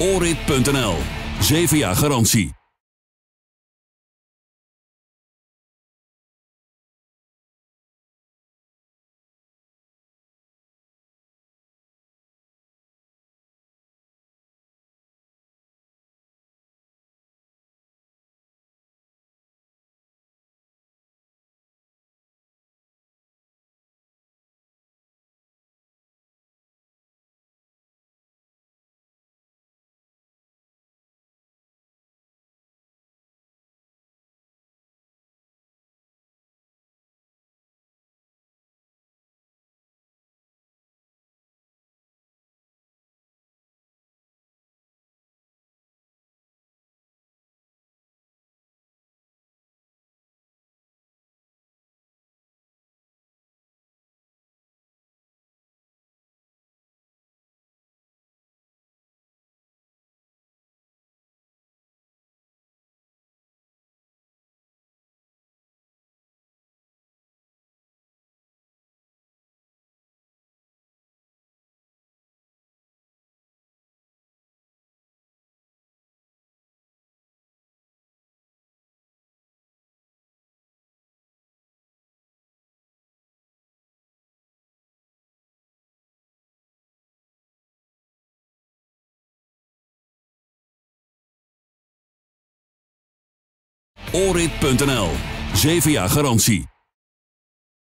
Orit.nl. 7 jaar garantie. Orit.nl. 7 jaar garantie.